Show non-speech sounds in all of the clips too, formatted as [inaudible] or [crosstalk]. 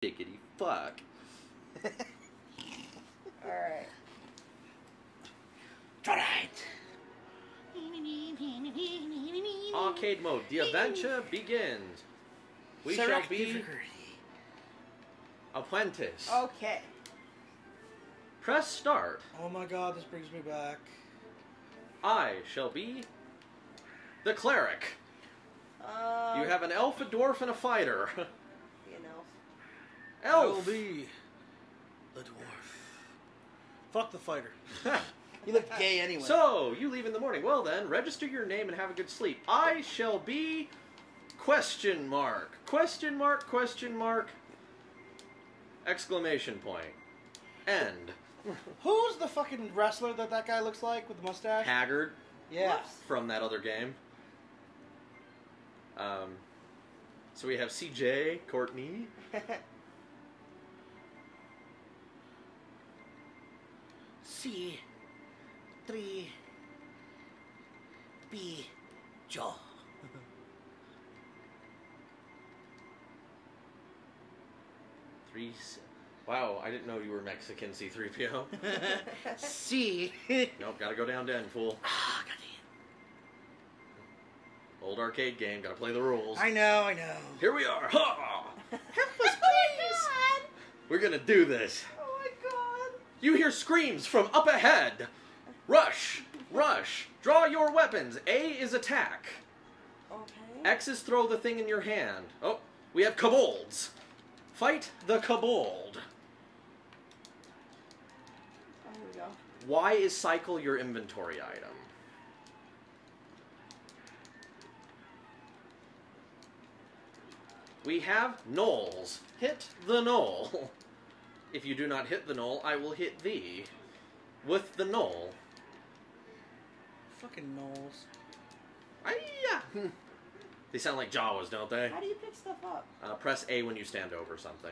Diggity fuck. [laughs] Alright. Arcade mode. The adventure begins. We shall be apprentice. Okay. Press start. Oh my god, this brings me back. I shall be the cleric. Uh, You have an elf, a dwarf, and a fighter. [laughs] You know. I will Elf. be the dwarf. Fuck the fighter. [laughs] You look gay anyway. so you leave in the morning. Well then, register your name and have a good sleep. I shall be question mark. Question mark. Question mark. Exclamation point. End. [laughs] Who's the fucking wrestler that that guy looks like with the mustache? Haggard yeah. From that other game. Um, so we have CJ, Courtney, [laughs] C. Three. B. Joe. [laughs] three. Wow, I didn't know you were Mexican, C3PO. [laughs] C. nope, gotta go down den, fool. Ah, goddamn. Old arcade game, gotta play the rules. I know, I know. Here we are. Ha! Help us, [laughs] oh please! We're gonna do this. Oh my god! You hear screams from up ahead. Rush, rush. Draw your weapons. A is attack. Okay. X is throw the thing in your hand. Oh, we have kobolds. Fight the kobold. Oh, here we go. Y is cycle your inventory item. We have gnolls. Hit the gnoll. [laughs] If you do not hit the gnoll, I will hit thee. With the gnoll. Fucking gnolls. Aiyah. [laughs] They sound like Jawas, don't they? How do you pick stuff up? Uh, press A when you stand over something.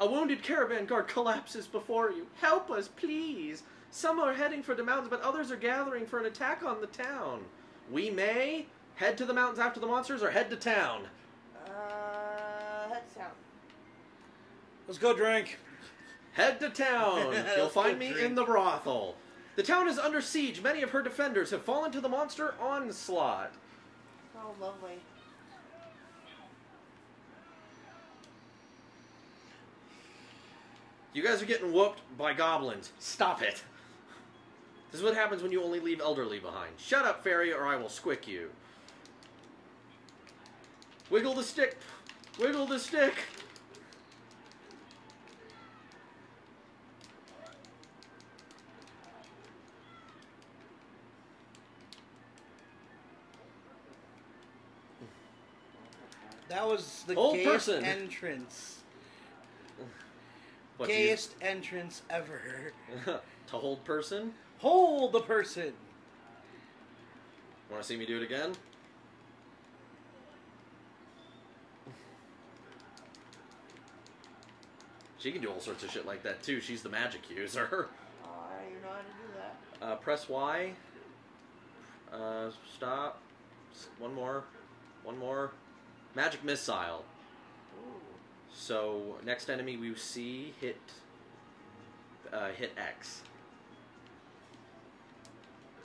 A wounded caravan guard collapses before you. Help us, please. Some are heading for the mountains, but others are gathering for an attack on the town. We may head to the mountains after the monsters or head to town. Let's go drink. Head to town. [laughs] You'll find me in the brothel. The town is under siege. Many of her defenders have fallen to the monster onslaught. Oh, lovely. You guys are getting whooped by goblins. Stop it. This is what happens when you only leave elderly behind. Shut up, fairy, or I will squick you. Wiggle the stick. Wiggle the stick. That was the Old gayest person. entrance. [laughs] What, do you- gayest entrance ever. [laughs] to hold person? Hold the person. Want to see me do it again? [laughs] She can do all sorts of shit like that too. She's the magic user. Oh, I don't know how to do that. Uh, press Y. Uh, stop. One more. One more. Magic missile. So next enemy we see hit. Uh, hit X.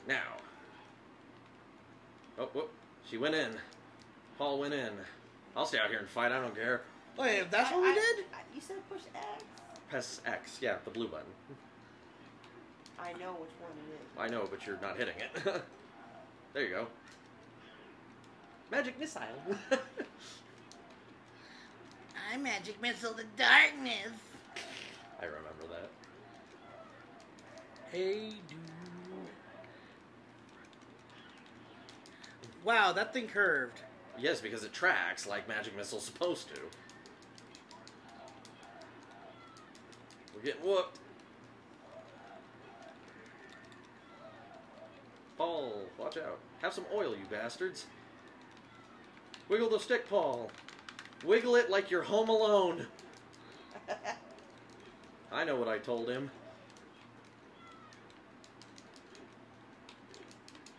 Now. Oh, whoop. She went in. Paul went in. I'll stay out here and fight. I don't care. Wait, that's I- what we I- did? I- you said push X. Press X. Yeah, the blue button. I know which one it is. I know, but you're not hitting it. [laughs] there you go. Magic missile. [laughs] I magic missile the darkness. I remember that. Hey, dude. Wow, that thing curved. Yes, because it tracks like magic missile's supposed to. We're getting whooped. Paul, watch out. Have some oil, you bastards. Wiggle the stick, Paul. Wiggle it like you're home alone. [laughs] I know what I told him.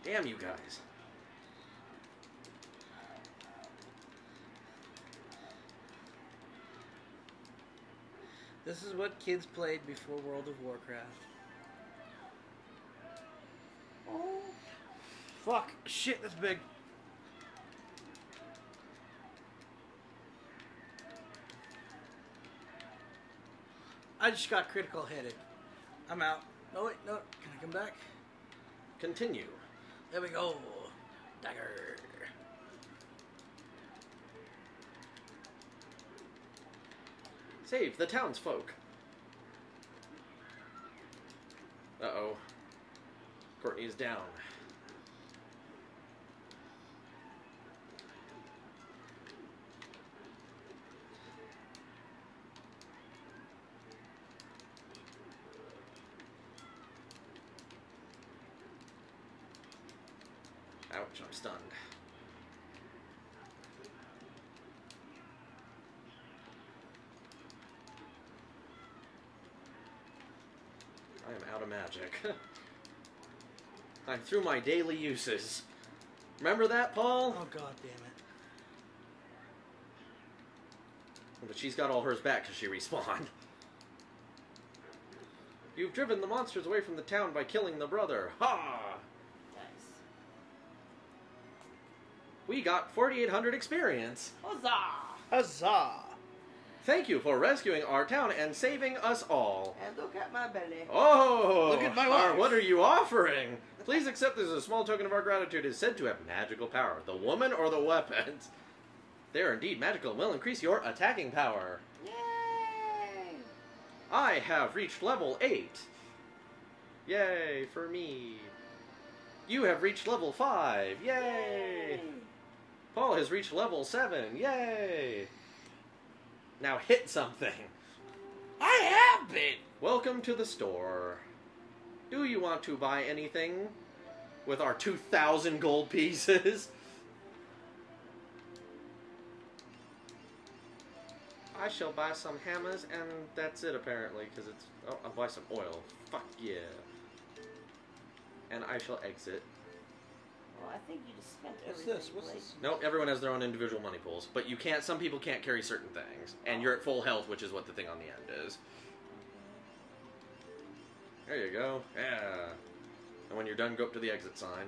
Damn you guys. This is what kids played before World of Warcraft. Oh. Fuck. Shit, that's big. I just got critical headed. I'm out. No, wait, no. Can I come back? Continue. There we go. Dagger. Save the townsfolk. Uh oh. Courtney's down. Ouch, I'm stunned. I am out of magic. [laughs] I'm through my daily uses. Remember that, Paul? Oh god damn it. But she's got all hers back because she respawned. You've driven the monsters away from the town by killing the brother. Ha! nice. We got 4,800 experience. Huzzah! Huzzah! Thank you for rescuing our town and saving us all. And look at my belly. Oh! Look at my our- wife. what are you offering? Please accept this as a small token of our gratitude. It is said to have magical power. The woman or the weapons? [laughs] They are indeed magical and will increase your attacking power. Yay! I have reached level 8. Yay for me. You have reached level 5. Yay! Paul has reached level 7. Yay! Now hit something. I have been! Welcome to the store. Do you want to buy anything with our 2,000 gold pieces? I shall buy some hammers, and that's it apparently, because it's. Oh, I'll buy some oil. Fuck yeah. And I shall exit. Well, I think you just spent What's everything. this? What's Blake. this? Nope, everyone has their own individual money pools, but you can't. Some people can't carry certain things, and you're at full health, which is what the thing on the end is. There you go. Yeah. And when you're done, go up to the exit sign.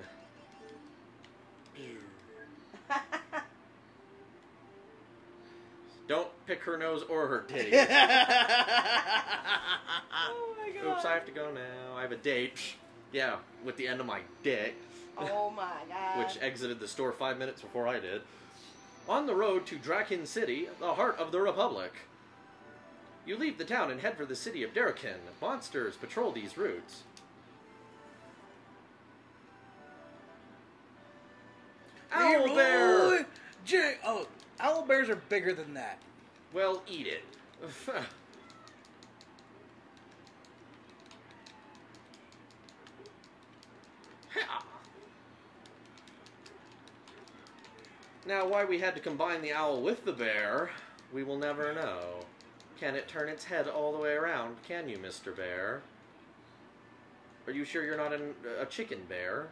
[laughs] Don't pick her nose or her titty. oh my god. Oops, I have to go now. I have a date. Yeah, with the end of my dick. Oh my god. which exited the store five minutes before I did. On the road to Darokin City, the heart of the Republic. You leave the town and head for the city of Darokin. Monsters patrol these routes. Owl bear! J- oh, owl bears are bigger than that. Well, eat it. [laughs] Ha! Now, why we had to combine the owl with the bear, we will never know. Can it turn its head all the way around? Can you, Mr. Bear? Are you sure you're not an, a chicken bear?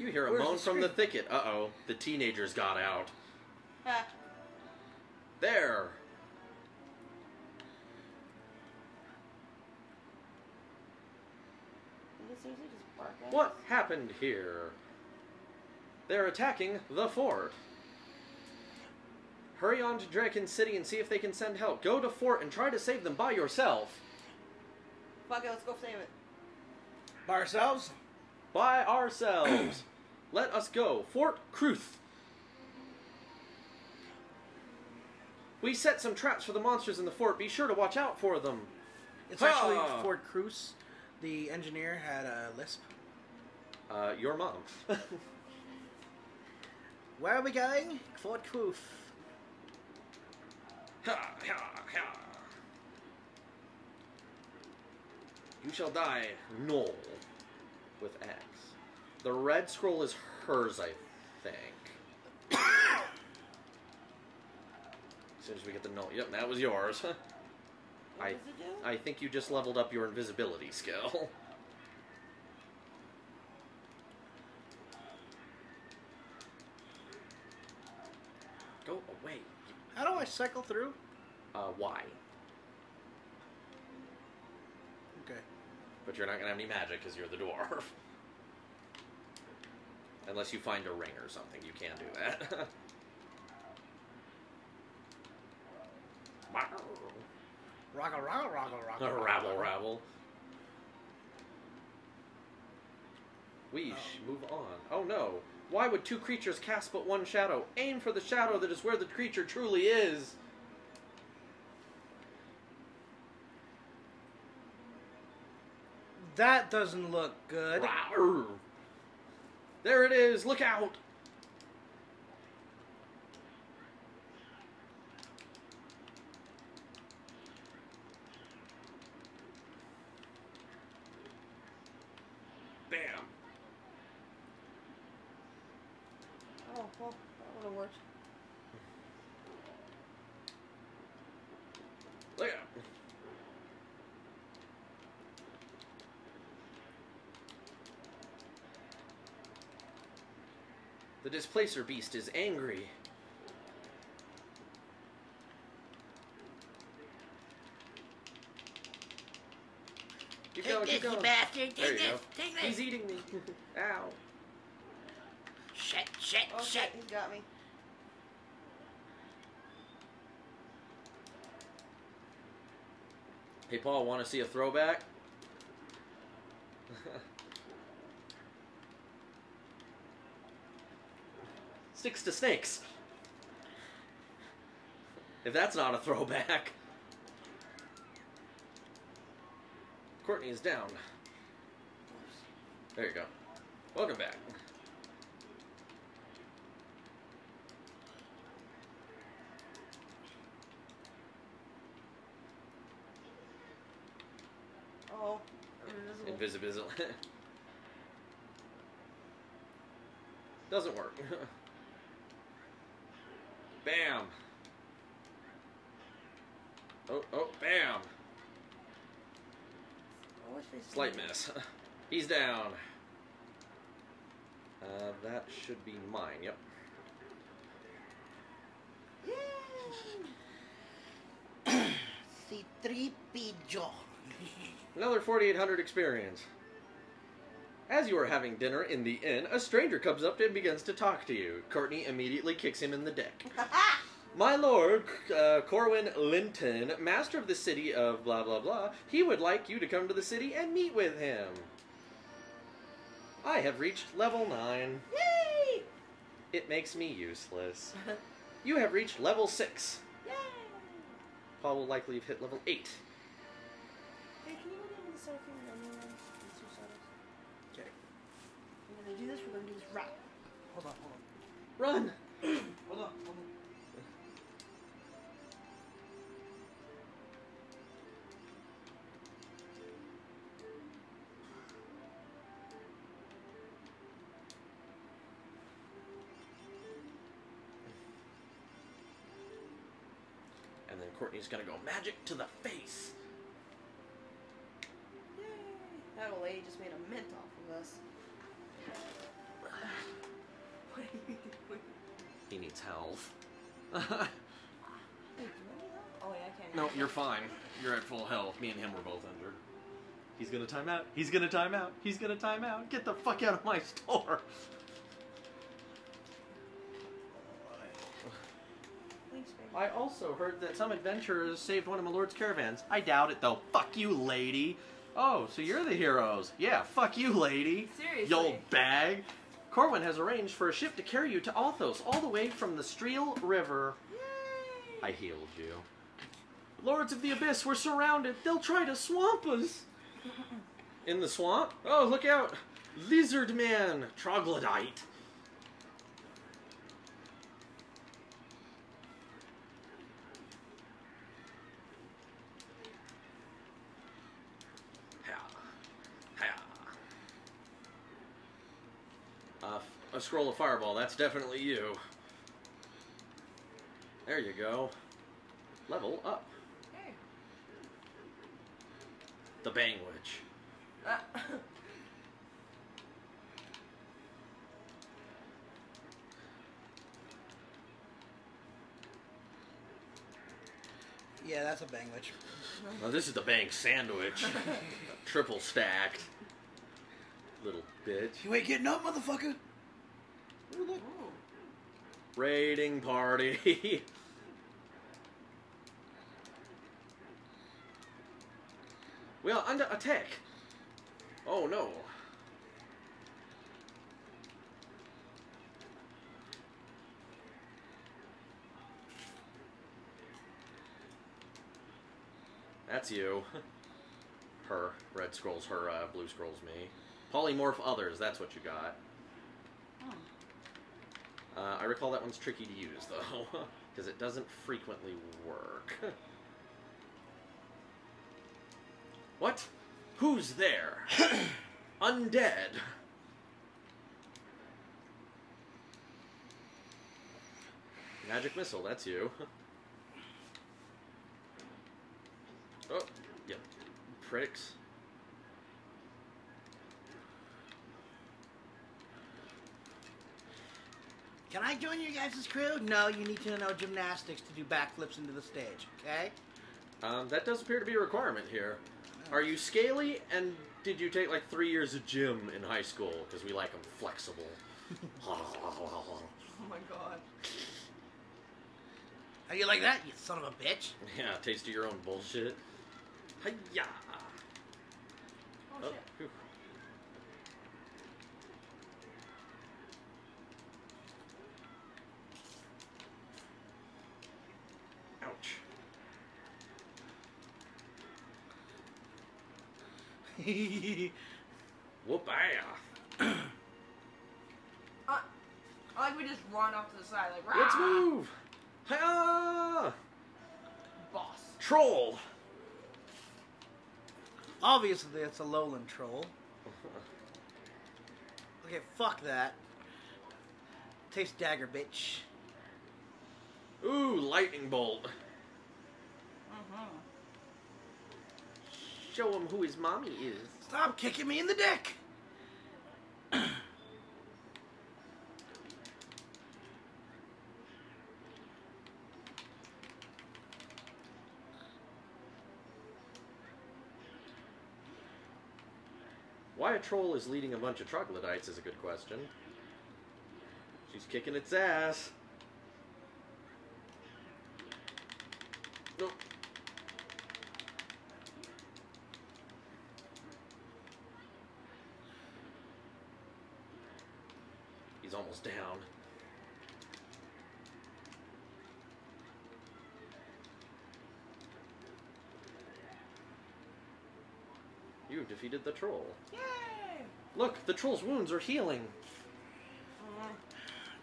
You hear a Where's moan the from the thicket. Uh oh, the teenagers got out. Ha. There! Did they seriously just bark at What happened here? They're attacking the fort. Hurry on to Darokin City and see if they can send help. Go to fort and try to save them by yourself. Fuck it, let's go save it. By ourselves? By ourselves. [clears throat] Let us go. Fort Kruth. We set some traps for the monsters in the fort. Be sure to watch out for them. It's actually Ha! Ford Cruz. The engineer had a lisp. Uh, your mom. [laughs] Where are we going? Fort Cruz. Ha, ha, ha. You shall die, no, with X. The red scroll is hers, I think. [coughs] as soon as we get the no, yep, that was yours. [laughs] What I- does it do? I think you just leveled up your invisibility skill. [laughs] wait. How do I cycle through? Uh, why? Okay. But you're not gonna have any magic because you're the dwarf. Unless you find a ring or something, you can do that. Roggle, roggle, roggle, roggle. rabble, rabble. Weesh, Oh. move on. Oh no. Why would two creatures cast but one shadow? Aim for the shadow that is where the creature truly is. That doesn't look good. Rawr. There it is. Look out. Bam. Oh, well, that would have worked. Look out. The displacer beast is angry. Keep going, keep going. bastard. There you go. He's eating me. [laughs] Ow. Shit, shit, Oh, shit, he's got me. Hey, Paul, want to see a throwback? Sticks to snakes. If that's not a throwback. Courtney is down. There you go. Welcome back. Oh, invisible. Invisible. [laughs] Doesn't work. [laughs] Bam. Oh, oh, bam. They Slight miss. [laughs] He's down. Uh, that should be mine. Yep. C3PO. [clears throat] [laughs] Another 4800 experience. As you are having dinner in the inn, a stranger comes up and begins to talk to you. Courtney immediately kicks him in the dick. [laughs] My lord, uh, Corwin Linton, master of the city of blah blah blah, he would like you to come to the city and meet with him. I have reached level 9. Yay! It makes me useless. You have reached level 6. [laughs] Yay! Paul will likely have hit level 8. Gonna do this, we're gonna do this right. Hold on, hold on. Run! [clears throat] Hold on, hold on. And then Courtney's gonna go magic to the face. Yay! That old lady just made a mint off of us. He needs health. [laughs] Oh, wait, do I need help? Oh, yeah, I can't. no, you're fine. You're at full health. Me and him were both injured. He's gonna time out. He's gonna time out. He's gonna time out. Get the fuck out of my [laughs] store. I also heard that some adventurers saved one of my lord's caravans. I doubt it though. Fuck you, lady. Oh, so you're the heroes. Yeah, fuck you, lady. Seriously. You old bag. Corwin has arranged for a ship to carry you to Althos, all the way from the Streel River. Yay! I healed you. Lords of the Abyss, we're surrounded. They'll try to swamp us. [laughs] In the swamp? Oh, look out! Lizard Man, troglodyte. Ha. Ha. Uh, f- a scroll of fireball, that's definitely you. There you go. Level up. Hey. The Bang Witch. Ah. Yeah, that's a bangwich. Now this is the Bang sandwich, [laughs] triple stacked. Little bitch. You ain't getting up, motherfucker. Ooh, look. Ooh. Raiding party. [laughs] we are under attack. Oh no. That's you. [laughs] Her. Red scrolls her, uh, blue scrolls me. Polymorph others, that's what you got. Hmm. Uh, I recall that one's tricky to use, though, [laughs] because it doesn't frequently work. [laughs] what? Who's there? [coughs] Undead. Magic missile, that's you. [laughs] oh, yep. Pricks. Can I join your guys' crew? No, you need to know gymnastics to do backflips into the stage, okay? Um, that does appear to be a requirement here. Are you scaly, and did you take like three years of gym in high school? Because we like them flexible. [laughs] Oh my god. How you like that, you son of a bitch? yeah, taste of your own bullshit. Hiya! Oh, Oh, shit. phew. [laughs] Whoop-ah. Uh, [clears throat] I like we just run off to the side like Let's move! Hiya! boss. Troll! Obviously, it's a lowland troll. [laughs] Okay, fuck that. Taste dagger, bitch. Ooh, lightning bolt. Mm-hmm. Show him who his mommy is. Stop kicking me in the dick! Why a troll is leading a bunch of troglodytes is a good question. She's kicking its ass. Nope. He's almost down. You defeated the troll. Yay! Look, the troll's wounds are healing.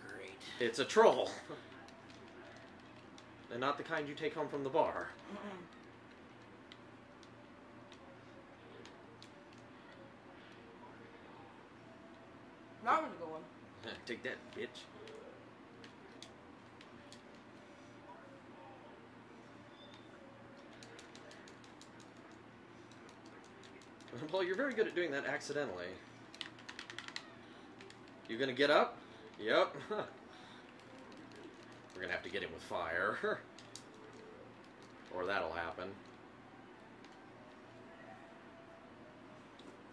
Great. It's a troll. And not the kind you take home from the bar. Mm-mm. That was a good one. [laughs] Take that, bitch. Well, you're very good at doing that accidentally. You gonna get up? Yep. [laughs] We're gonna have to get him with fire. [laughs] or that'll happen.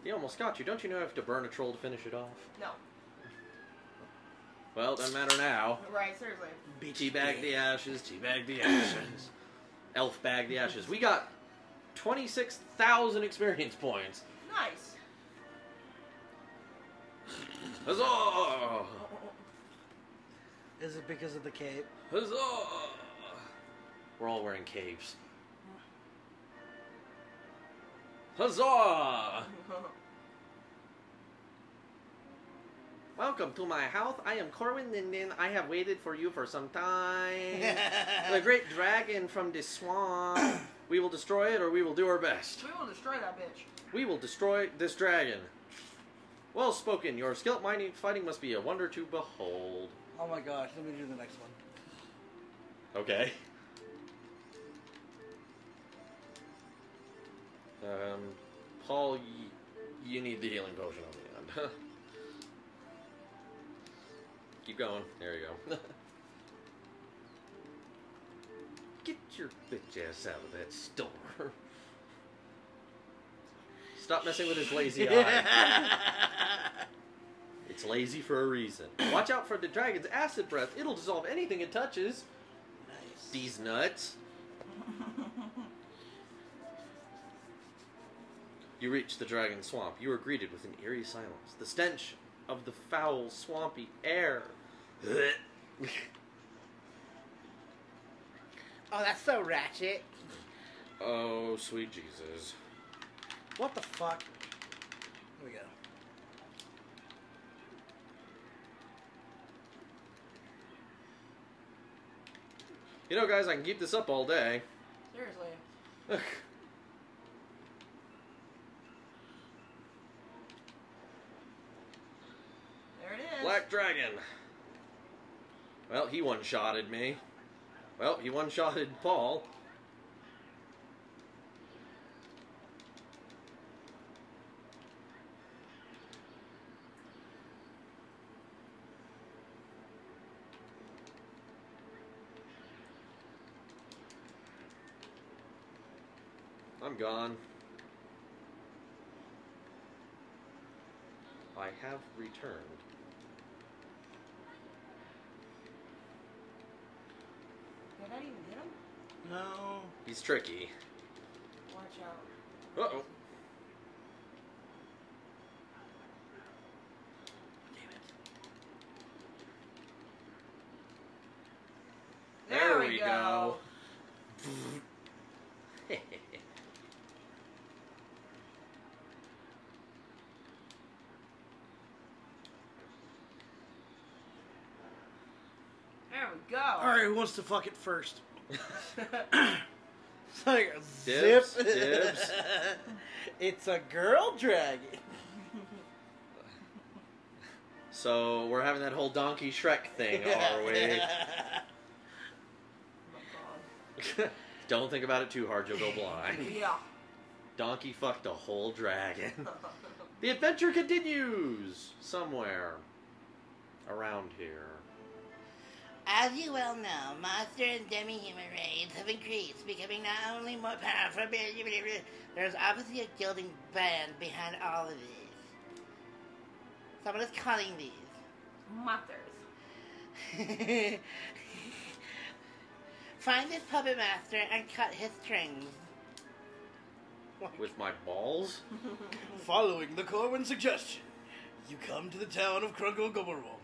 He almost got you. Don't you know you have to burn a troll to finish it off? No. Well, doesn't matter now. Right, seriously. Bitch. Teabag the ashes, teabag the ashes. Elf bag the ashes. We got 26,000 experience points. Nice. Huzzah! Is it because of the cape? Huzzah! We're all wearing capes. Huzzah! [laughs] Welcome to my house. I am Corwin Linden. I have waited for you for some time. [laughs] the great dragon from the swamp. [coughs] We will destroy it or we will do our best. we will destroy that bitch. We will destroy this dragon. Well spoken. Your skill mining fighting must be a wonder to behold. oh my gosh, let me do the next one. Okay. Um, Paul, y- you need the healing potion on the end. [laughs] Keep going. There you go. [laughs] Get your bitch ass out of that store. [laughs] Stop messing with his lazy eye. [laughs] It's lazy for a reason. Watch out for the dragon's acid breath. It'll dissolve anything it touches. nice. These nuts. [laughs] You reach the dragon swamp. You are greeted with an eerie silence. The stench of the foul, swampy air. [laughs] Oh, that's so ratchet. oh, sweet Jesus. What the fuck? Here we go. You know, guys, I can keep this up all day. Seriously. There it is. Black Dragon. Well, he one shotted me. Well, he one shotted Paul. Gone. I have returned. Did I even hit him? No. He's tricky. Watch out. Uh oh. There, There we, we go. There we go. Alright, who wants to fuck it first? [laughs] It's like a Dibs, zip. dibs. [laughs] it's a girl dragon. [laughs] so we're having that whole Donkey Shrek thing, are we? Don't think about it too hard, you'll go blind. Yeah. Donkey fucked a whole dragon. The adventure continues somewhere around here. As you well know, monster and demi-human raids have increased, becoming not only more powerful, but there's obviously a gilding band behind all of these. Someone is calling these. Mothers. [laughs] Find this puppet master and cut his strings. With my balls? [laughs] Following the Corwin suggestion, you come to the town of Krunglegoborom.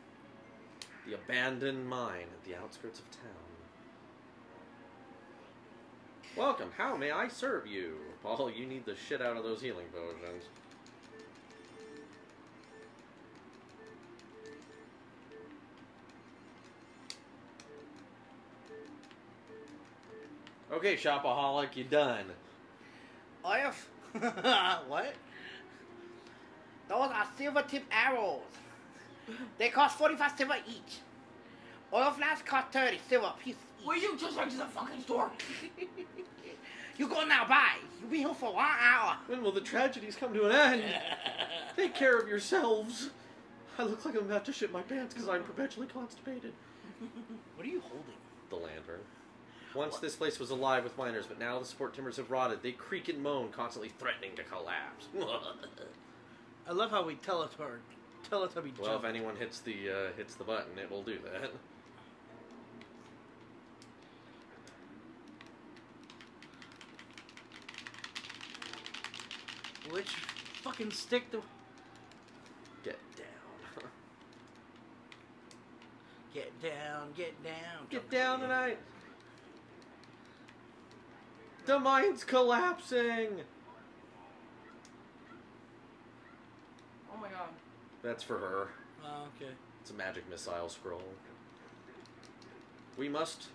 the abandoned mine at the outskirts of town. Welcome. How may I serve you? Paul, you need the shit out of those healing potions. Okay, shopaholic, you done. Oh, I have. [laughs] what? Those are silver tip arrows. [laughs] They cost 45 silver each. Oil flasks cost 30 silver piece each. Will you just exit the fucking store? [laughs] You go now, bye. You'll be here for one hour. When will the tragedies come to an end? [laughs] Take care of yourselves. I look like I'm about to shit my pants because I'm perpetually constipated. What are you holding? The lantern. Once this place was alive with miners, but now the support timbers have rotted. They creak and moan, constantly threatening to collapse. I love how we teletubby, teletubby well, if anyone hits the uh, hits the button, it will do that. Which fucking stick do? Get down. [laughs] Get down, get down. Get down tonight. The mine's collapsing. Oh my god. That's for her. Oh, okay. It's a magic missile scroll. We must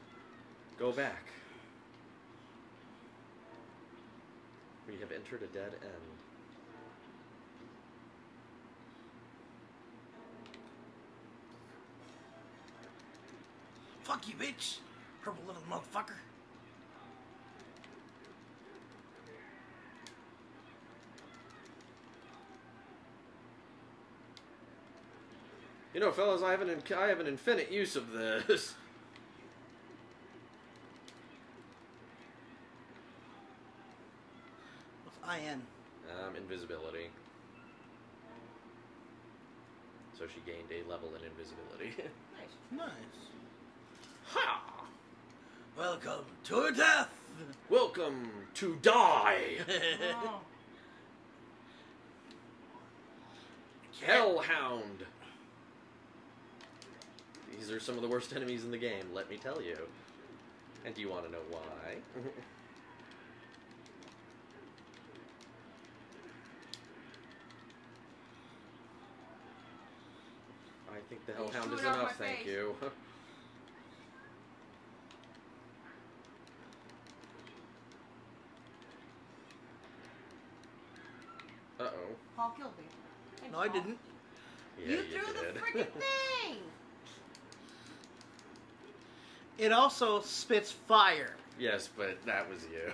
go back. We have entered a dead end. Fuck you, bitch! Purple little motherfucker. You know, fellas, I have an I have an infinite use of this. [laughs] What's IN? Um, invisibility. So she gained a level in invisibility. [laughs] Nice. Nice. ha! Welcome to death! Welcome to die, [laughs] Oh. Hellhound. These are some of the worst enemies in the game. Let me tell you. And do you want to know why? [laughs] I think the Hellhound is enough, thank face. you. [laughs] Uh oh. Paul killed me. Thanks, No, I didn't. Yeah, you threw did. the freaking [laughs] thing. It also spits fire. yes, but that was you.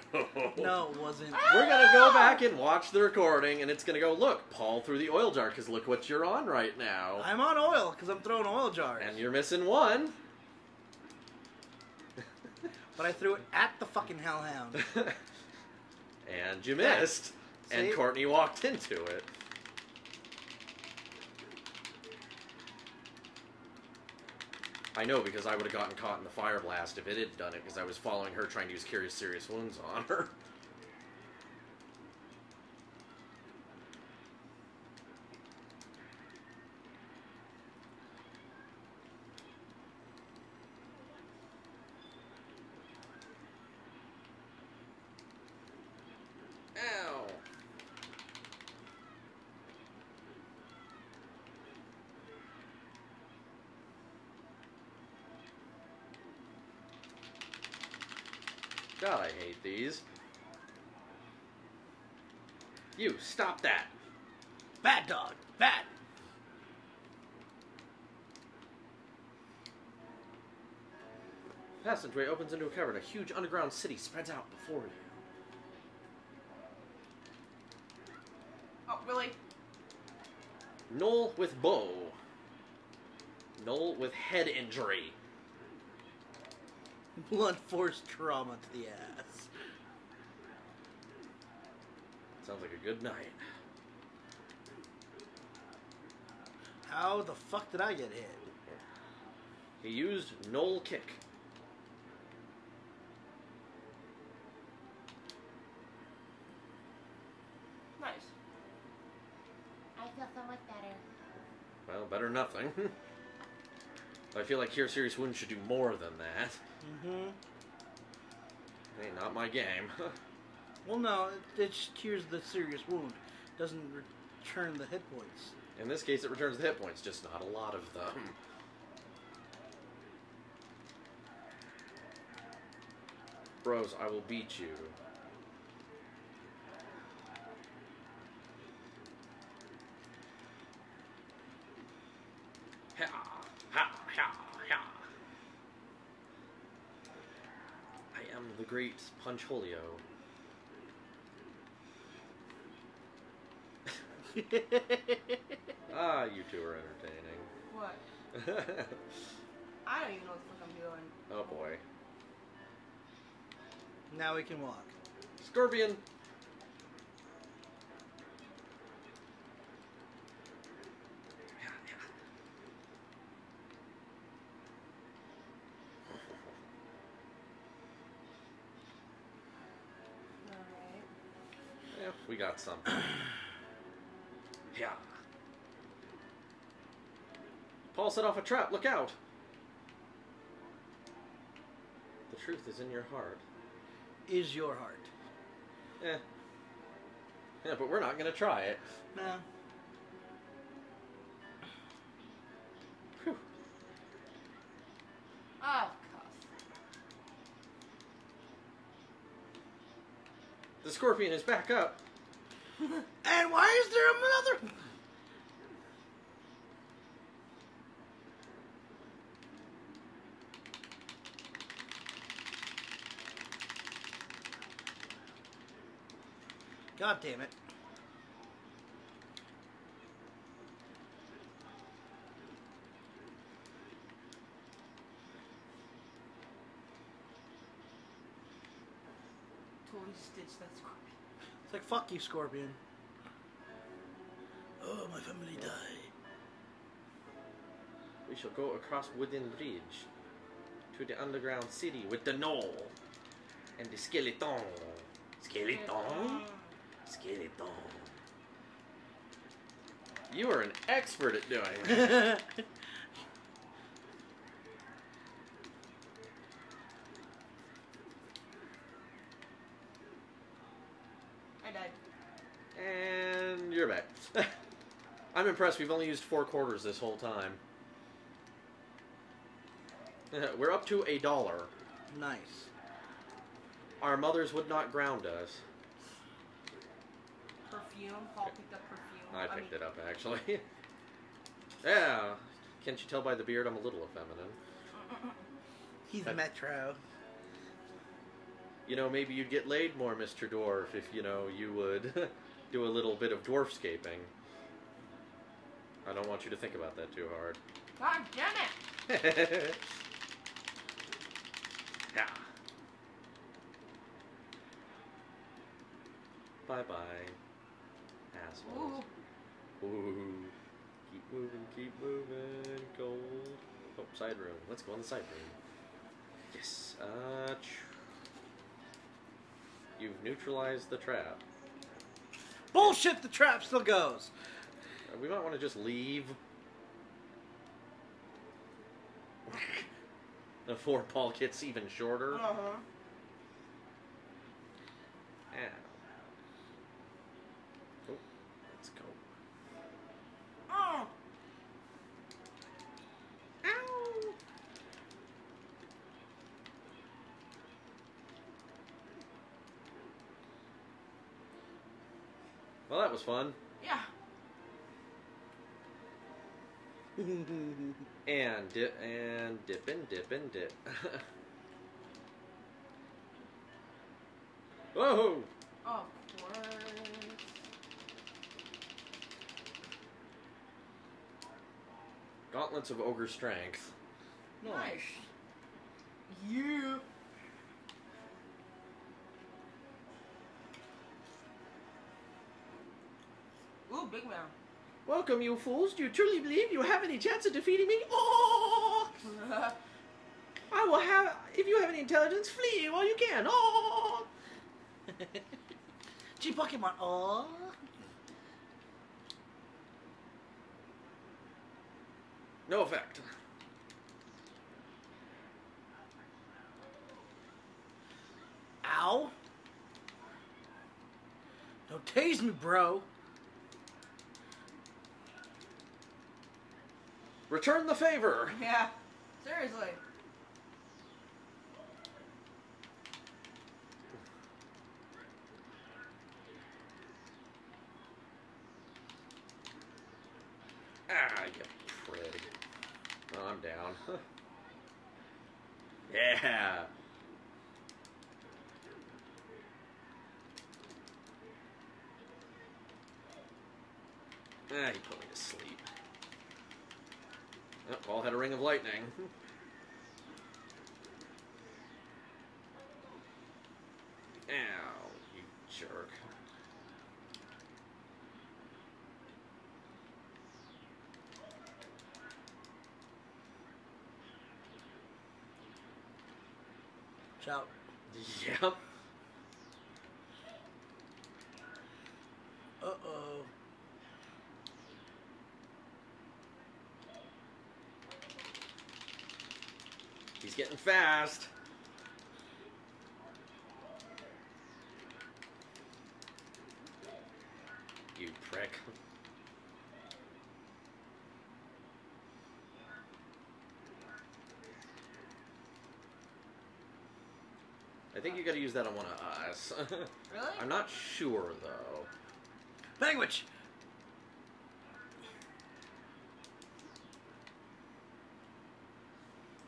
[laughs] No, it wasn't. We're gonna go back and watch the recording, and it's gonna go. Look, Paul through the oil jar because look what you're on right now, I'm on oil because I'm throwing oil jars. and you're missing one. [laughs] But I threw it at the fucking hellhound. [laughs] and you missed, and Courtney walked into it. I know because I would have gotten caught in the fire blast if it had done it because I was following her trying to use Curious Serious Wounds on her. [laughs] Ow. God, I hate these. You, stop that. Bad dog. Bad. Passageway opens into a cavern. A huge underground city spreads out before you. Oh, really? Gnoll with bow. Gnoll with head injury. [laughs] Blunt force trauma to the ass. Sounds like a good night. How the fuck did I get hit? He used Gnoll kick. Nothing. I feel like Cure Serious Wounds should do more than that. Mm-hmm. Hey, not my game. [laughs] Well, no, it, it just cures the serious wound. Doesn't return the hit points. In this case, it returns the hit points, just not a lot of them. Bros, I will beat you. Ha, ha, ha, ha. I am the great Puncholio. [laughs] Ah, you two are entertaining. What? [laughs] I don't even know what the fuck I'm doing. oh boy. now we can walk. Scorpion! Alright. Yeah, got something. [clears throat] yeah. Paul set off a trap. Look out! The truth is in your heart. Is your heart? Eh. Yeah, but we're not gonna try it. No. Whew. Oh, cuss. The scorpion is back up. And why is there another? God damn it. Totally stitched that scorpion. It's like, fuck you, Scorpion. Oh, my family died. We shall go across Wooden Bridge to the underground city with the gnoll and the skeleton. Skeleton? Skeleton. You are an expert at doing [laughs] that. I died. and you're back. I'm impressed. We've only used four quarters this whole time. [laughs] We're up to a dollar. nice. Our mothers would not ground us. Perfume. Paul picked up perfume. I picked mean, it up actually. [laughs] yeah. Can't you tell by the beard I'm a little effeminate? [laughs] He's Metro. You know, maybe you'd get laid more, Mr. Dwarf, if you know you would do a little bit of dwarfscaping. I don't want you to think about that too hard. God damn it! [laughs] yeah. Bye bye, assholes. Ooh. Ooh. Keep moving, keep moving, gold. Oh, side room. Let's go in the side room. Yes. Uh. You've neutralized the trap. Bullshit, the trap still goes. Uh, We might want to just leave. Before Paul gets even shorter. Uh huh. Ow. Oh, let's go. Oh. Ow! Well, that was fun. [laughs] And dip and dip and dip and [laughs] dip. Whoa! Of course. Gauntlets of ogre strength. Nice. You. Ooh, Welcome, you fools. Do you truly believe you have any chance of defeating me? Oh! oh, oh, oh I will have. If you have any intelligence, flee while you can. Oh! Gee, Pokemon. Oh. No effect. Ow. Don't tase me, bro. Return the favor. yeah. Seriously. Ah, you prig. Oh, I'm down. yeah. Ah, he put me to sleep. Oh, Paul had a ring of lightning. Ow, you jerk. Shout. Yep. Uh oh. He's getting fast. You prick. I think you got to use that on one of us. [laughs] Really? I'm not sure though. Language.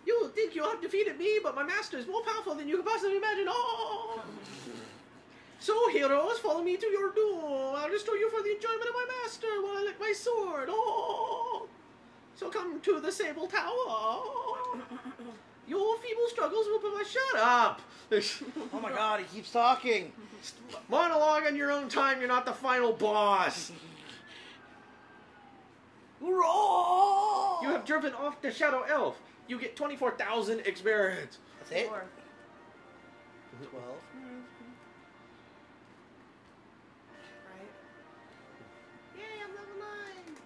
You think you have defeated me, but my master is more powerful than you could possibly imagine. Oh! So, heroes, follow me to your doom. I'll restore you for the enjoyment of my master while I lick my sword. Oh! So come to the Sable Tower. Oh! Your feeble struggles will put my Shut up! Oh my god, he keeps talking. Monologue on your own time. You're not the final boss. Roar! You have driven off the Shadow Elf. You get 24,000 experience. That's it? Four. 12. Right. Yay, I'm level nine.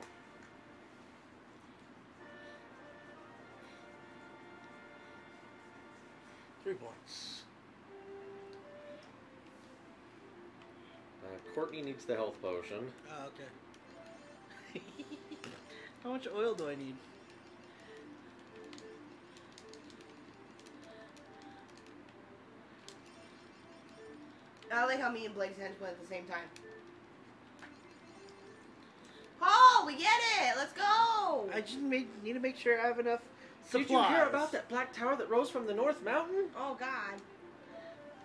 Three points. Uh, Courtney needs the health potion. Oh, okay. [laughs] How much oil do I need? I like how me and Blake's hands went at the same time. Oh, we get it. Let's go. I just make, need to make sure I have enough supplies. Did you hear about that black tower that rose from the North Mountain? Oh God.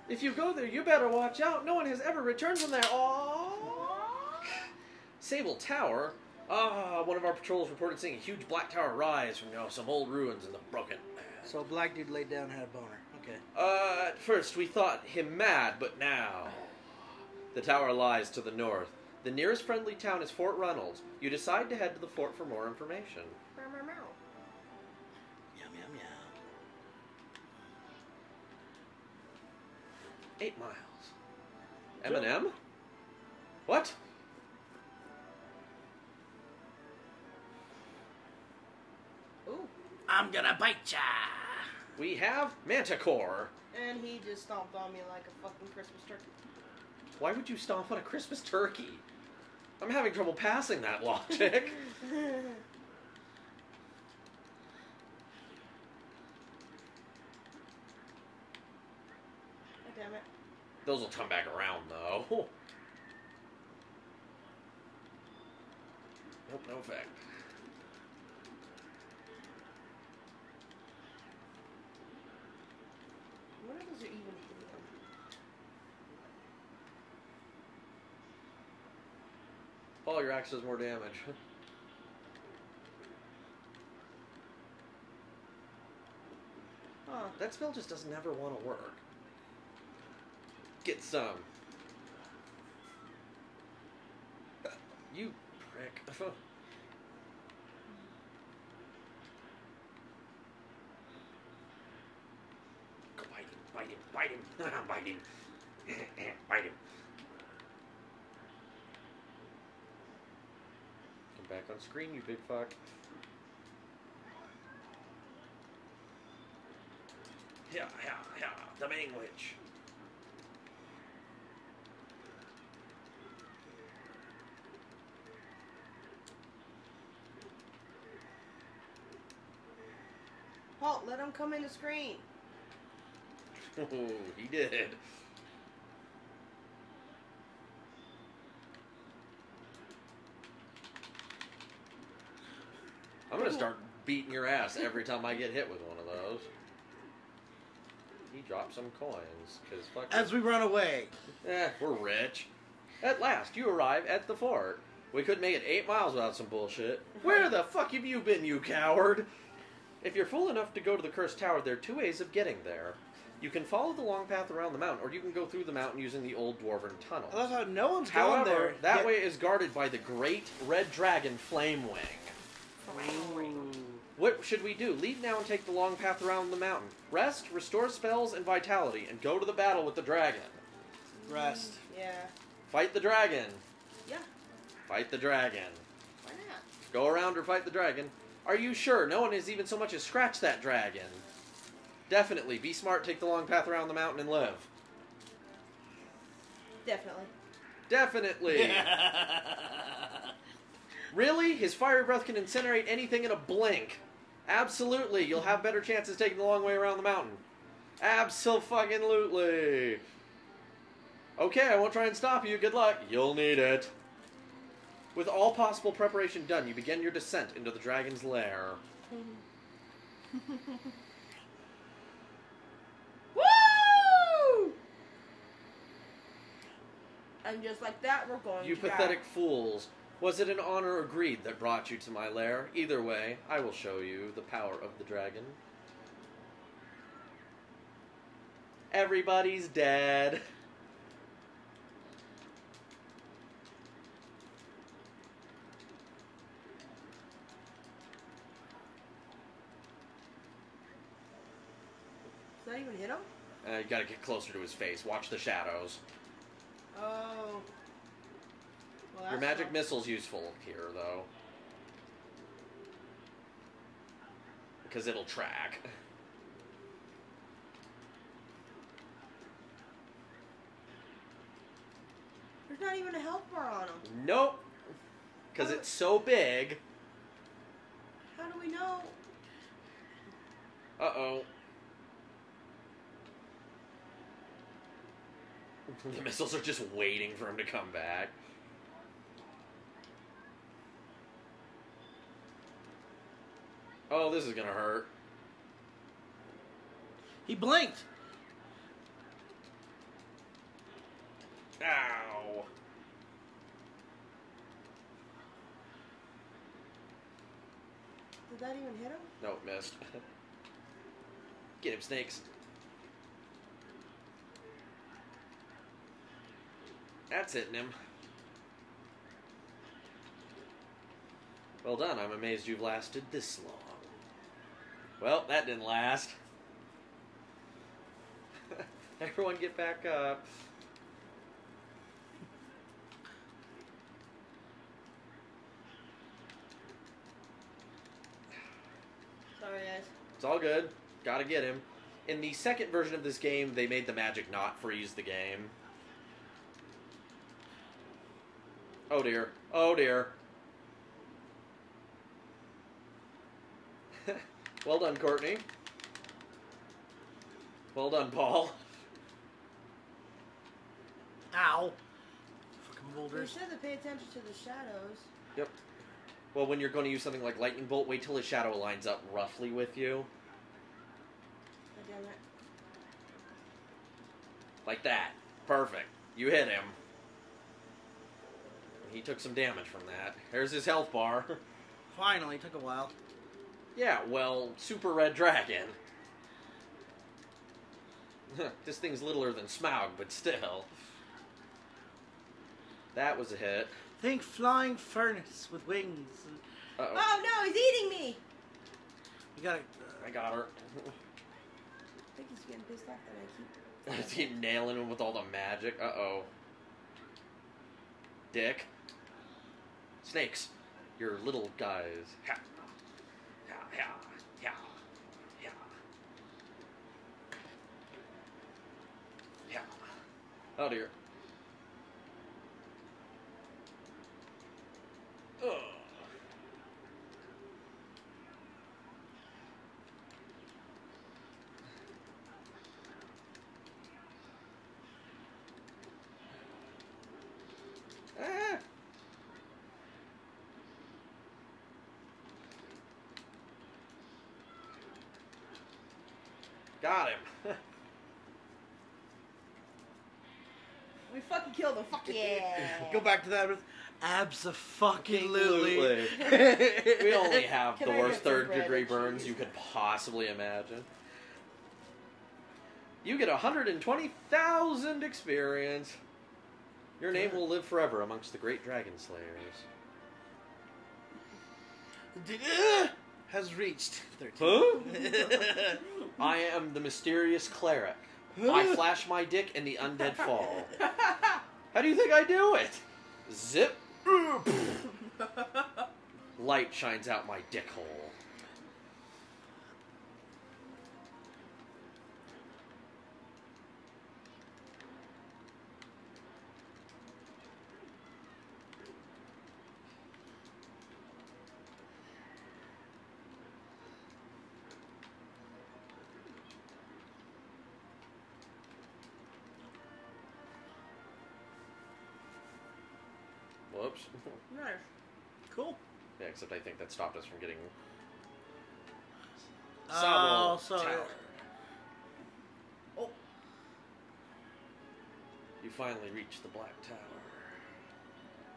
If you go there, you better watch out. No one has ever returned from there. Oh. Sable Tower? Ah, one of our patrols reported seeing a huge black tower rise from you know, some old ruins in the broken. So black dude laid down and had a boner. Okay. Uh, at first we thought him mad, but now. The tower lies to the north. The nearest friendly town is Fort Runnels. You decide to head to the fort for more information. Meow, meow, meow. Meow meow meow. Eight miles. Eminem? What? Ooh. I'm gonna bite ya. We have Manticore. And he just stomped on me like a fucking Christmas turkey. Why would you stomp on a Christmas turkey? I'm having trouble passing that logic. [laughs] Damn it. Those will come back around, though. [laughs] Nope, no effect. What are those are even hitting them? All your axe does more damage. Huh. [laughs] Ah, that spell just doesn't ever want to work. Get some. [laughs] You prick. [laughs] Go bite him, bite him, bite him, bite him. Come back on screen, you big fuck. Yeah, yeah, yeah, the main witch. Paul, let him come in the screen. Oh, [laughs] he did. I'm gonna start beating your ass every time I get hit with one of those. He dropped some coins, cause fuck. it. As we run away. Eh, we're rich. At last, you arrive at the fort. We couldn't make it eight miles without some bullshit. Where the fuck have you been, you coward? If you're fool enough to go to the cursed tower, there are two ways of getting there. You can follow the long path around the mountain, or you can go through the mountain using the old dwarven tunnel. I love how no one's gone However, there. that yet- way is guarded by the great red dragon Flamewing. Ooh. What should we do? Leave now and take the long path around the mountain. Rest, restore spells and vitality, and go to the battle with the dragon. Rest. Mm, yeah. Fight the dragon. Yeah. Fight the dragon. Why not? Go around or fight the dragon. Are you sure? No one has even so much as scratched that dragon. Definitely. Be smart, take the long path around the mountain and live. Definitely. Definitely. [laughs] really? His fiery breath can incinerate anything in a blink. Absolutely. You'll have better chances taking the long way around the mountain. Absolutely. Okay, I won't try and stop you. Good luck. You'll need it. With all possible preparation done, you begin your descent into the dragon's lair. [laughs] Woo! And just like that, we're going You pathetic fools. Was it an honor or greed that brought you to my lair? Either way, I will show you the power of the dragon. Everybody's dead. Does that even hit him? Uh, you gotta get closer to his face. Watch the shadows. Oh. Well, Your magic not- missile's useful here, though. Because it'll track. There's not even a health bar on him. Nope. Because it's so big. How do we know? Uh oh. The missiles are just waiting for him to come back. Oh, this is gonna hurt. He blinked. Ow. Did that even hit him? No, it missed. [laughs] Get him, snakes. That's hitting him. Well done. I'm amazed you've lasted this long. Well, that didn't last. [laughs] Everyone get back up. Sorry, guys. It's all good. Gotta get him. In the second version of this game, they made the magic not freeze the game. Oh dear. Oh dear. Well done, Courtney. Well done, Paul. Ow. Fucking You boulders. said to pay attention to the shadows. Yep. Well, when you're going to use something like Lightning Bolt, wait till his shadow lines up roughly with you. God damn it. Like that. Perfect. You hit him. He took some damage from that. There's his health bar. [laughs] Finally, took a while. Yeah, well, Super Red Dragon. this thing's littler than Smaug, but still. That was a hit. Think flying furnace with wings. Uh oh. No, he's eating me! You gotta. I got her. I think he's getting pissed off that I keep. [laughs] I keep nailing him with all the magic. Uh oh. Dick. Snakes. Your little guys. Ha. Ha, ha, ha, ha. Ha. Oh dear. Ugh. Ah. Got him. [laughs] We fucking. Fuck yeah! Go back to that. Absolutely. we only [laughs] have Can the I worst get some third bread degree and burns cheese? you could possibly imagine. You get 120,000 experience. Your name will live forever amongst the great dragon slayers. Did- uh, has reached 13. Huh? [laughs] I am the mysterious cleric. I flash my dick and the undead fall. [laughs] How do you think I do it? Zip. Light shines out my dick hole. Except I think that stopped us from getting Oh, Sable Tower. Oh. You finally reached the Black Tower.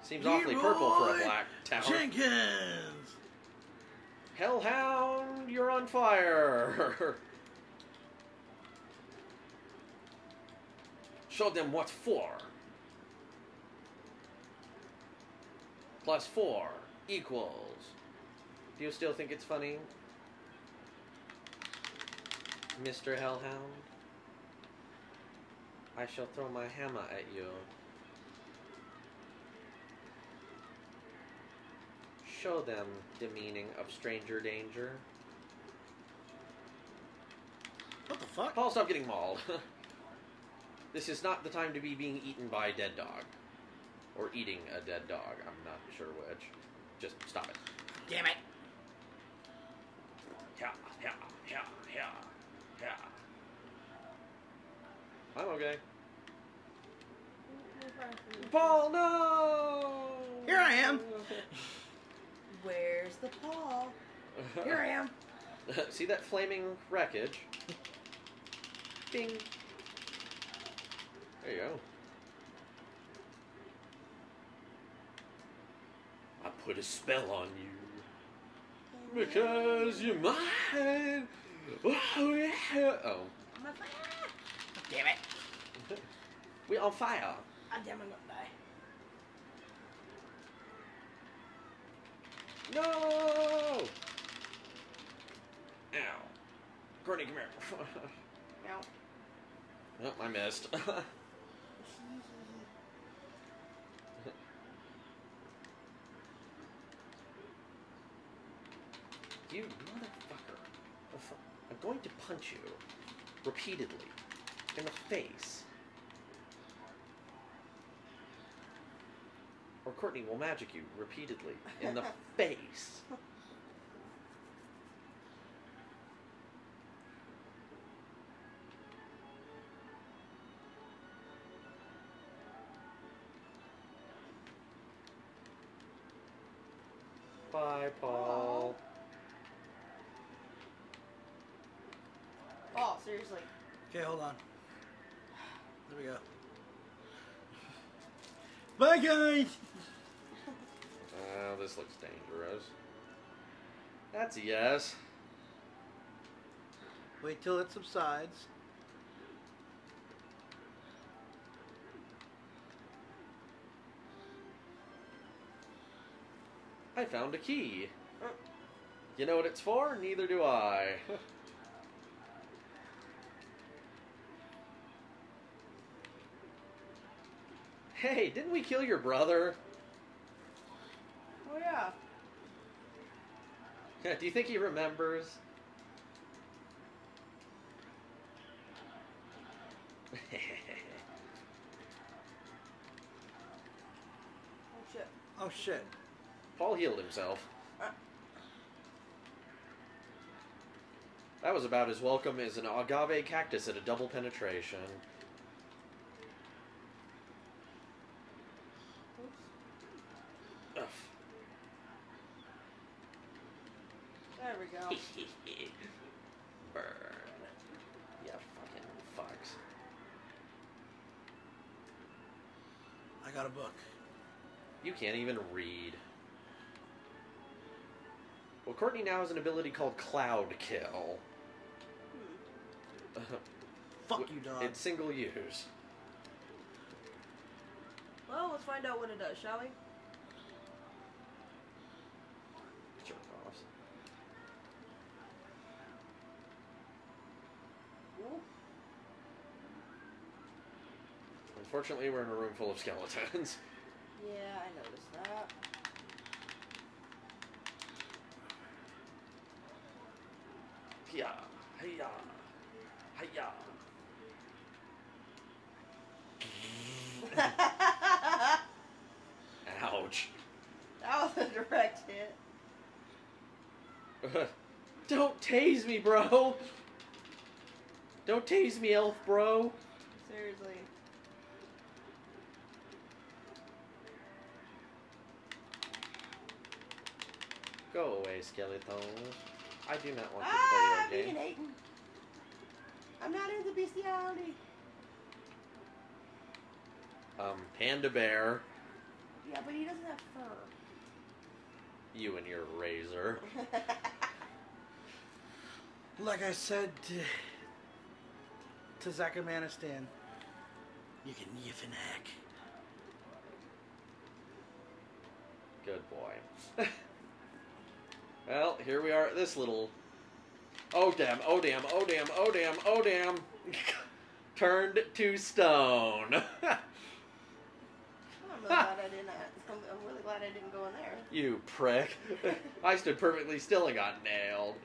Seems awfully purple for a black tower. Jenkins. Hellhound, you're on fire! [laughs] Show them what for. Plus four equals. Do you still think it's funny? Mr. Hellhound? I shall throw my hammer at you. Show them the meaning of stranger danger. What the fuck? Paul, stop getting mauled. [laughs] this is not the time to be being eaten by a dead dog. Or eating a dead dog. I'm not sure which. Just stop it. Damn it. Yeah, yeah, yeah, yeah, yeah. I'm okay. Paul, no! Here I am. Where's the Paul? Here I am. [laughs] See that flaming wreckage? Ding. There you go. I put a spell on you. Because you're mine. Oh, yeah. Oh. I'm on fire. Damn it. We're on fire. Ah, damn, I'm gonna die. No! Ow. Courtney, come here. [laughs] Meow. nope, I missed. [laughs] you motherfucker. I'm going to punch you repeatedly in the face. Or Courtney will magic you repeatedly in the [laughs] face. Bye, Paul. Oh, seriously. Okay, hold on. There we go. Bye, guys. Oh, this looks dangerous. That's a yes. Wait till it subsides. I found a key. You know what it's for? Neither do I. [laughs] hey, didn't we kill your brother? Oh yeah. Do you think he remembers? [laughs] Oh shit. Oh shit. Paul healed himself. Uh. That was about as welcome as an agave cactus at a double penetration. Oops. Ugh. There we go. Burn. Yeah, fucking fucks. I got a book. You can't even read. Well, Courtney now has an ability called Cloud Kill. Fuck you, dog. It's single use. Well, let's find out what it does, shall we? Jerk offs. Ooh. Unfortunately, we're in a room full of skeletons. [laughs] Yeah, I noticed that. Hiya, hiya, hiya. that Ouch. was a direct hit. Don't tase me, bro. Don't tase me, elf bro. Seriously. Go away, skeleton. I do not want Ah, to play your vegan game. hating. I'm not into bestiality. Um, Panda Bear, Yeah, but he doesn't have fur. you and your razor. [laughs] Like I said to, to Zakamanistan, you can yiff and hack. Good boy. [laughs] well, here we are at this little. Oh damn! Oh damn! Oh damn! Oh damn! Oh damn! [laughs] Turned to stone. I'm really [laughs] glad I didn't. Uh, I'm I'm really glad I didn't go in there. you prick! I stood perfectly still and got nailed.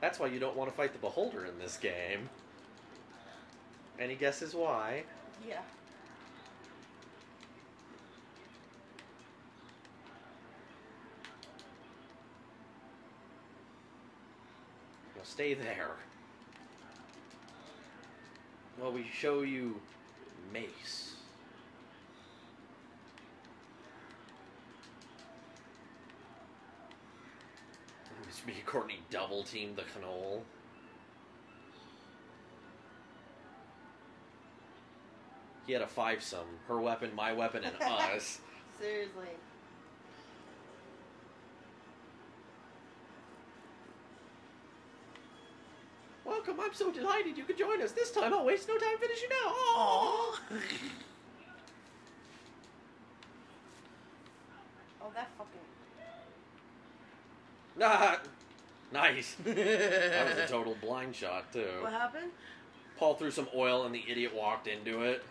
That's why you don't want to fight the beholder in this game. Any guesses why? Yeah. Well, stay there. Well, we show you Mace. Me Courtney double teamed the Gnoll. He had a five some. Her weapon, my weapon, and [laughs] us. Seriously. Welcome, I'm so delighted you could join us. This time I'll waste no time finishing now. Aww. Oh, that fucking. Nah, nice. [laughs] That was a total blind shot too. What happened? Paul threw some oil and the idiot walked into it.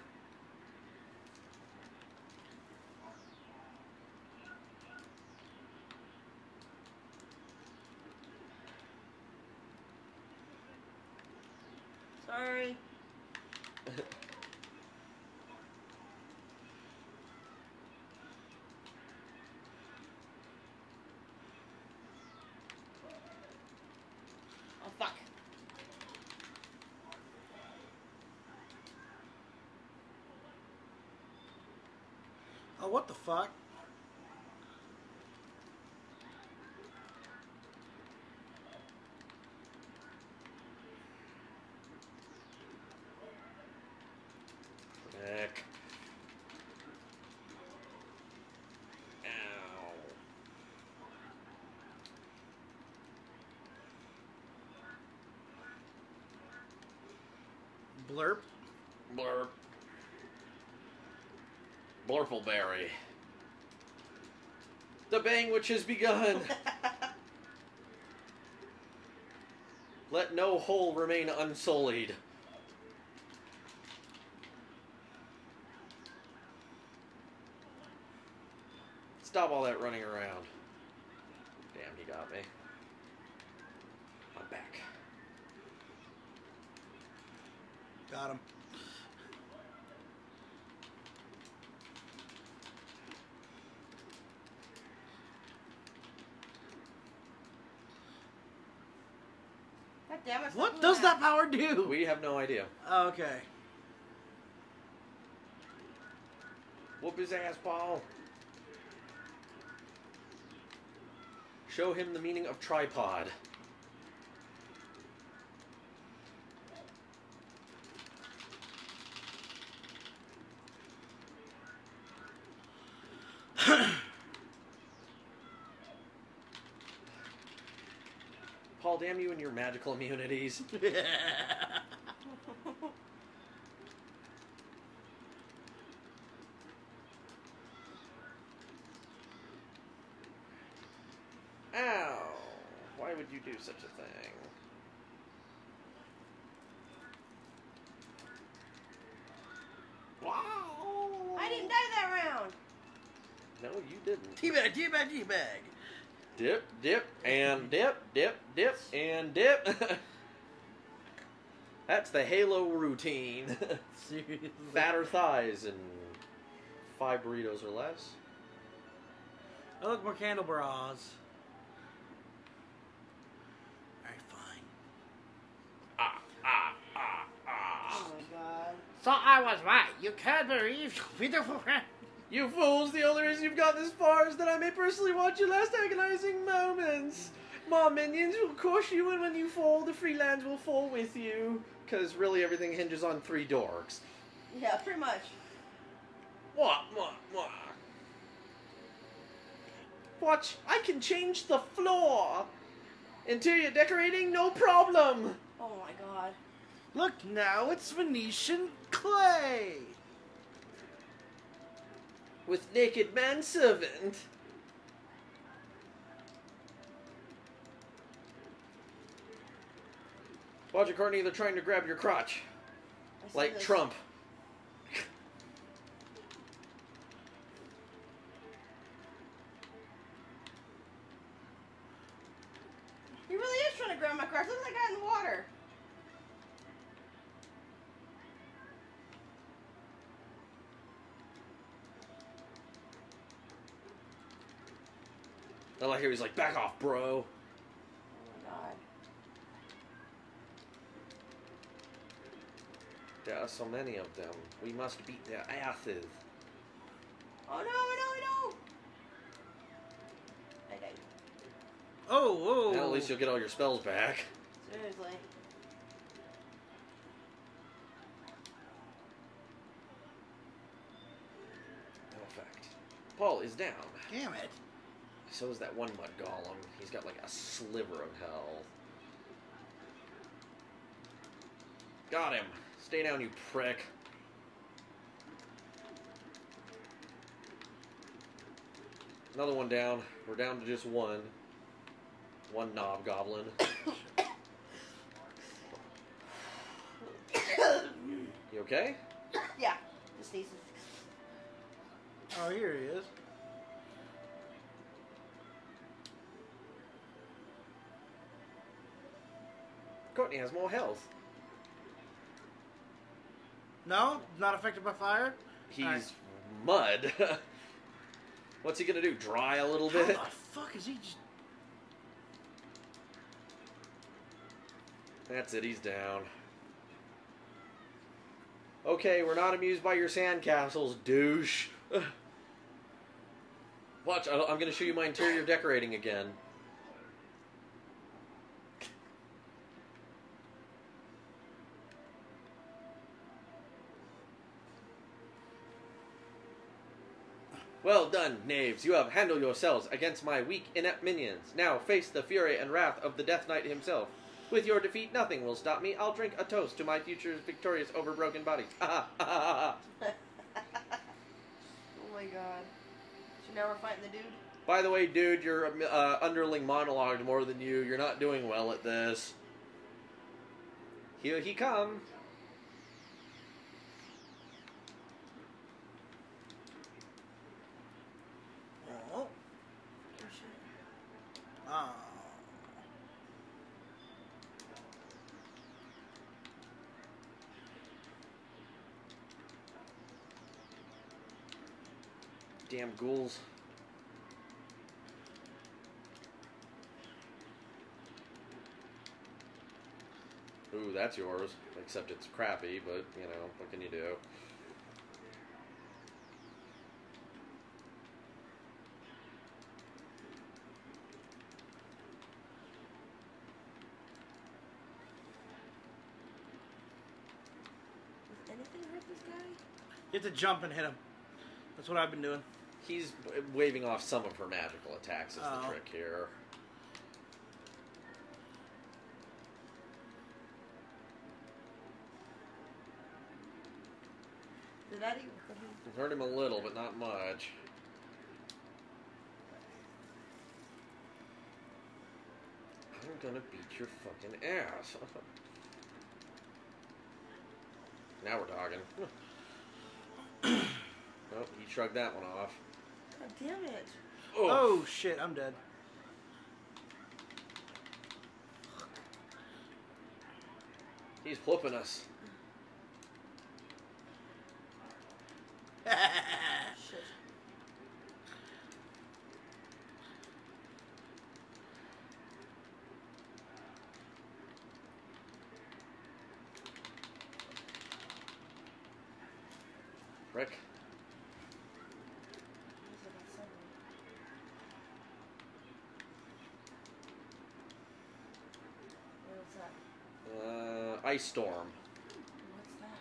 Sorry. Oh fuck. Oh, what the fuck? Heck. Ow. Blurp. Blurp. Blurpleberry. The bang which has begun. [laughs] Let no hole remain unsullied. Stop all that running around. Damn, he got me. I'm back. Got him. God damn it. What fucking does that power do? We have no idea. Okay. Whoop his ass, Paul. Show him the meaning of tripod. Paul, damn you and your magical immunities. [laughs] Ow! Why would you do such a thing? Wow! I didn't die that round. No, you didn't. teabag, teabag, teabag. Dip, dip, and dip, dip, dip, and dip. [laughs] That's the Halo routine. [laughs] [laughs] Fatter thighs and five burritos or less. I look more candle bras. Alright, fine. Ah, ah, ah, ah. Oh my god. So I was right. You You can't bereave your beautiful friend. You fools, the only reason you've gotten this far is that I may personally watch your last agonizing moments. My minions will crush you, and when you fall, the free lands will fall with you. Because really, everything hinges on three dorks. Yeah, pretty much. What? What? What? Watch, I can change the floor. Interior decorating, no problem. Oh my god. Look now, it's Venetian clay. With naked manservant. Watch it, Courtney, they're trying to grab your crotch. Like. Trump. He really is trying to grab my crotch. Look at that guy in the water. All I hear is like, back off, bro. Oh my god. There are so many of them. We must beat their asses. Oh no, no, no. I died. Oh, whoa. Well, at least you'll get all your spells back. Seriously. No effect. Paul is down. Damn it. So is that one mud golem. He's got like a sliver of health. Got him. Stay down, you prick. Another one down. We're down to just one. One knob goblin. You okay? [coughs] yeah. Just sneezes. Oh, here he is. Courtney has more health. No, not affected by fire. He's Alright. mud. [laughs] What's he gonna do? Dry a little How bit? the fuck is he just? That's it, he's down. Okay, we're not amused by your sandcastles, douche. [laughs] Watch, I'm gonna show you my interior decorating again. Well done, knaves. You have handled yourselves against my weak, inept minions. Now face the fury and wrath of the Death Knight himself. With your defeat, nothing will stop me. I'll drink a toast to my future's victorious over broken bodies. [laughs] Ah, ah, ah, [laughs] oh my god. So now we're fighting the dude? By the way, dude, your uh, underling monologued more than you. You're not doing well at this. Here he come. Oh. Oh shit. Oh. Damn ghouls. Ooh, that's yours. Except it's crappy, but, you know, what can you do? Does anything hurt this guy? You have to jump and hit him. That's what I've been doing. He's waving off some of her magical attacks is Oh. the trick here. Did that even Hurt him a little, but not much. I'm gonna beat your fucking ass. [laughs] now we're talking. [laughs] oh, he shrugged that one off. God damn it. Oh. oh shit, I'm dead. He's whooping us. Shit. prick. He's about seven. What's that? Uh, ice storm. What's that?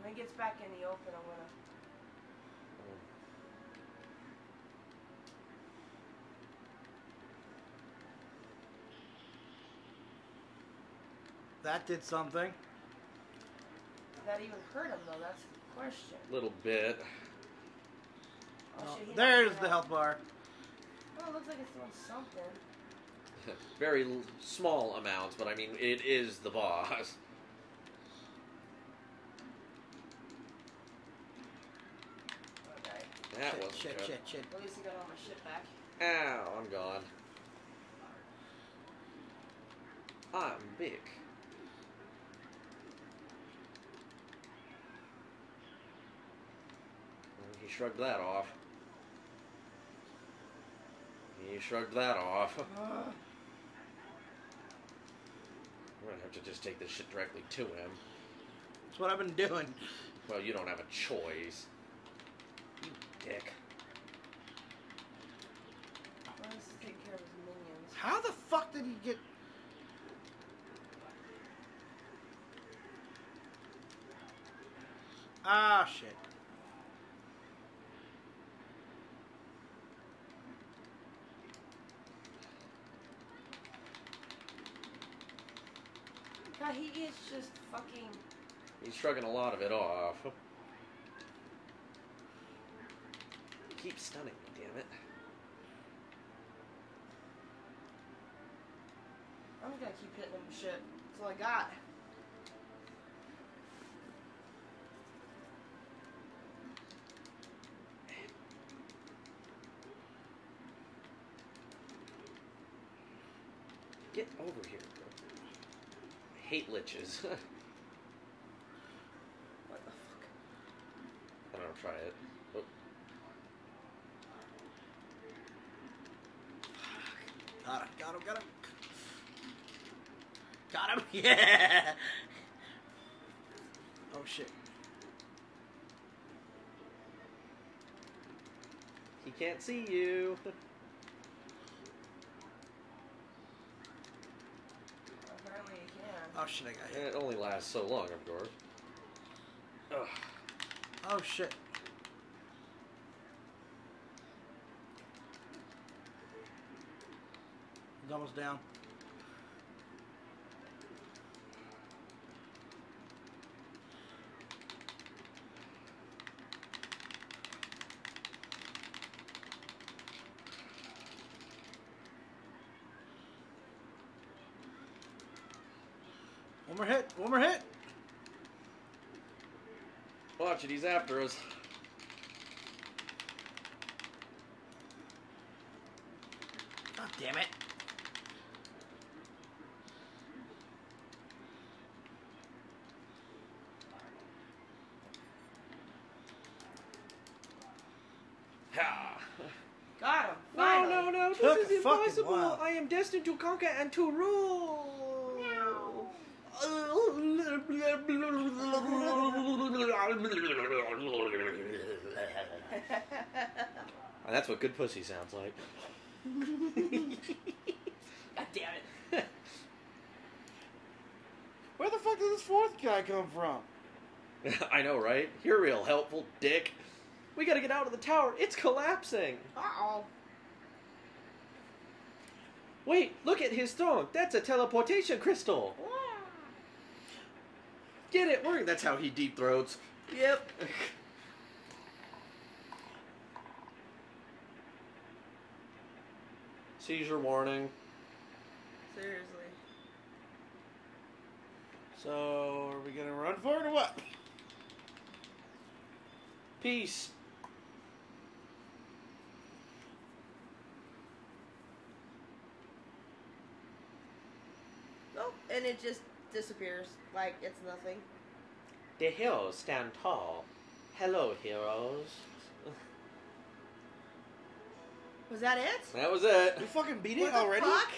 When it gets back in the open, I'm gonna. That did something. Did that even hurt him though? That's the question. A Little bit. Oh, Oh, there's the it health bar. Oh, it looks like it's doing something. Very l- small amounts, but I mean, it is the boss. Okay. That shit, wasn't shit, good. shit, shit. At least I got all my shit back. Ow, I'm gone. I'm big. Well, He shrugged that off. He shrugged that off. Uh, I'm Ugh. gonna have to just take this shit directly to him. That's what I've been doing. Well, you don't have a choice. You dick. Well, this is taking care of his minions. How the fuck did he get? Ah, shit. He is just fucking. He's shrugging a lot of it off. Keep stunning me, damn it. I'm just gonna keep hitting him with shit. That's all I got. Get over here. Hate liches. [laughs] What the fuck? I don't try it. Oh, Got him, got him, got him. Got him, [laughs] yeah! Oh shit. he can't see you. [laughs] Apparently he can. Shit, I got hit. it only lasts so long, of course. Ugh. Oh shit. He's almost down. One more hit. One more hit. Watch it, he's after us. God damn it. Ha! Got him. No, Finally. no, no, Took this a is impossible. I am destined to conquer and to rule. That's what good pussy sounds like. God damn it. Where the fuck did this fourth guy come from? [laughs] I know, right? You're real helpful, dick. We gotta get out of the tower. It's collapsing. Uh oh. Wait, look at his throne. That's a teleportation crystal. Get it? We're, that's how he deep throats. Yep. Seizure warning. Seriously. So, are we gonna run for it or what? Peace. Nope. And it just disappears like it's nothing. The hills stand tall. Hello, heroes. Was that it? That was it. We fucking beat What it the already? fuck?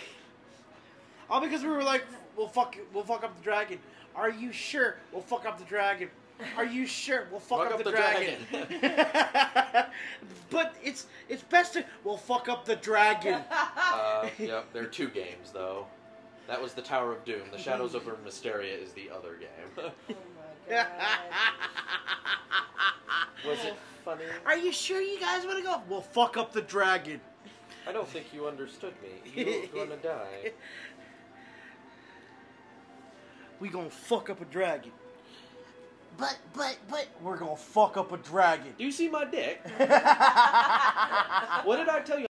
All because we were like, we'll fuck, we'll fuck up the dragon. Are you sure? We'll fuck up the dragon. Are you sure? We'll fuck, Fuck up, up the, the dragon. [laughs] but it's it's best to we'll fuck up the dragon. [laughs] Uh, yep, there are two games though. That was the Tower of Doom. The Shadows over [laughs] Mystara is the other game. Oh my [laughs] god. was it funny? Are you sure you guys want to go? We'll fuck up the dragon. I don't think you understood me. [laughs] You're gonna die. We gonna fuck up a dragon. But, but, but, We're gonna fuck up a dragon. Do you see my dick? What did I tell you?